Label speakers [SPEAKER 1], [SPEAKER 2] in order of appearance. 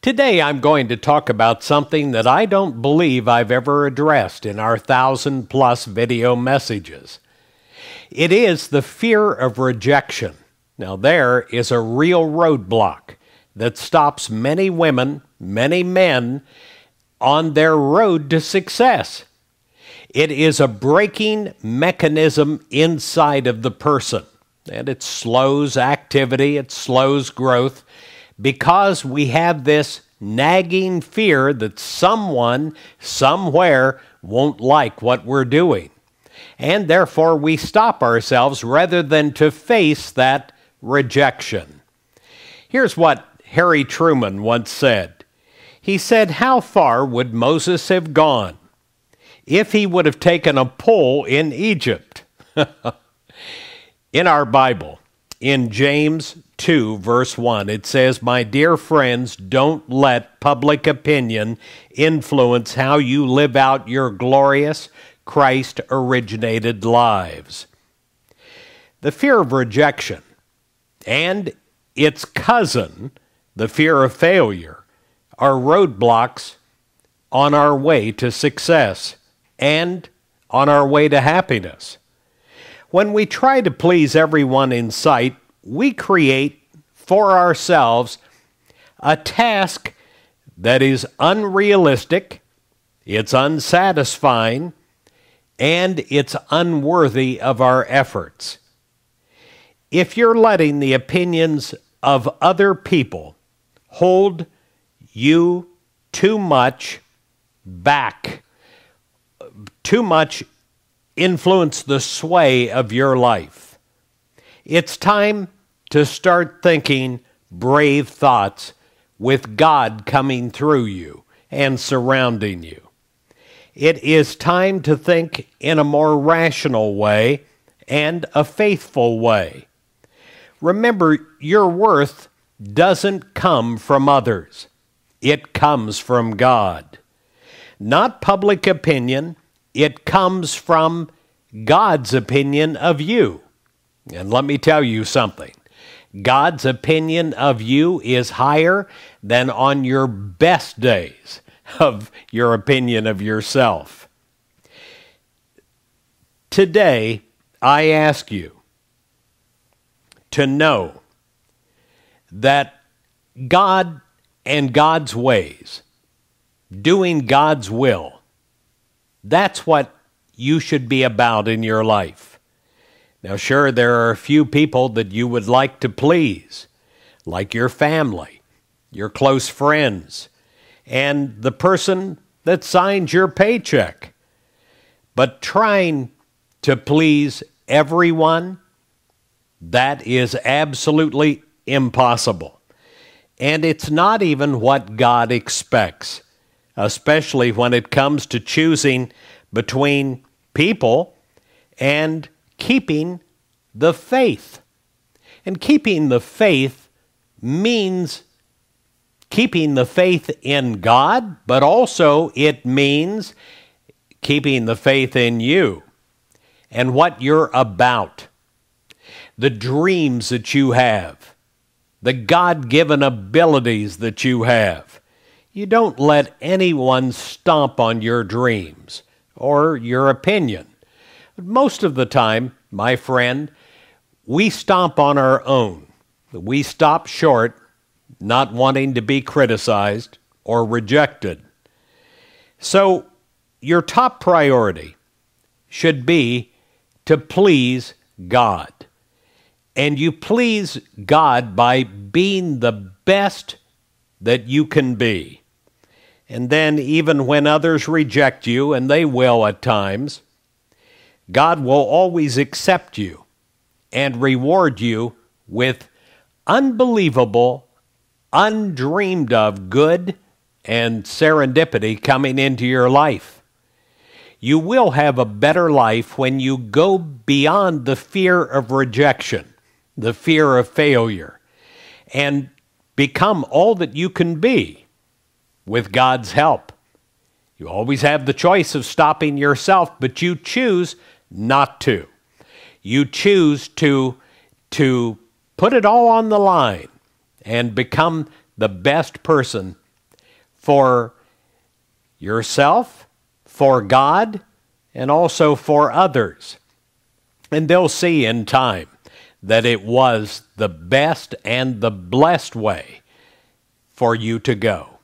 [SPEAKER 1] Today I'm going to talk about something that I don't believe I've ever addressed in our thousand plus video messages. It is the fear of rejection. Now, there is a real roadblock that stops many women, many men on their road to success. It is a braking mechanism inside of the person, and it slows activity, it slows growth, because we have this nagging fear that someone, somewhere, won't like what we're doing. And therefore, we stop ourselves rather than to face that rejection. Here's what Harry Truman once said He said, How far would Moses have gone if he would have taken a pull in Egypt? in our Bible, in James 2, verse 1, it says, My dear friends, don't let public opinion influence how you live out your glorious, Christ originated lives. The fear of rejection and its cousin, the fear of failure, are roadblocks on our way to success and on our way to happiness. When we try to please everyone in sight, we create for ourselves a task that is unrealistic, it's unsatisfying, and it's unworthy of our efforts. If you're letting the opinions of other people hold you too much back, too much influence the sway of your life, it's time to start thinking brave thoughts with God coming through you and surrounding you. It is time to think in a more rational way and a faithful way. Remember, your worth doesn't come from others, it comes from God. Not public opinion, it comes from God's opinion of you. And let me tell you something God's opinion of you is higher than on your best days of your opinion of yourself. Today, I ask you to know that God and God's ways, doing God's will, that's what you should be about in your life. Now, sure, there are a few people that you would like to please, like your family, your close friends, and the person that signs your paycheck. But trying to please everyone, that is absolutely impossible. And it's not even what God expects, especially when it comes to choosing between people and keeping the faith. And keeping the faith means keeping the faith in God, but also it means keeping the faith in you and what you're about, the dreams that you have, the God given abilities that you have. You don't let anyone stomp on your dreams or your opinion. Most of the time, my friend, we stomp on our own. We stop short not wanting to be criticized or rejected. So, your top priority should be to please God. And you please God by being the best that you can be. And then, even when others reject you, and they will at times, God will always accept you and reward you with unbelievable undreamed of good and serendipity coming into your life. You will have a better life when you go beyond the fear of rejection, the fear of failure, and become all that you can be with God's help. You always have the choice of stopping yourself, but you choose not to. You choose to, to put it all on the line and become the best person for yourself, for God, and also for others. And they'll see in time that it was the best and the blessed way for you to go.